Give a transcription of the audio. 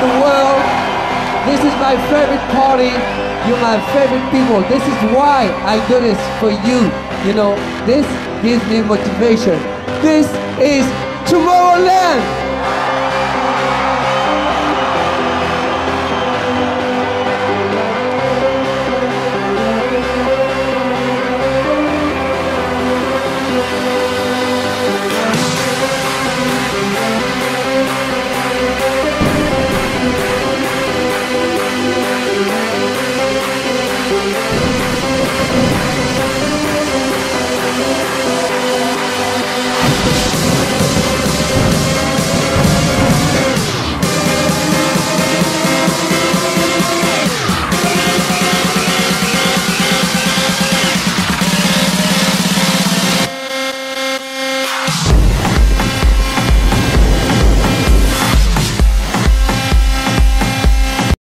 the world. This is my favorite party. You're my favorite people. This is why I do this for you. You know, this gives me motivation. This is Tomorrowland.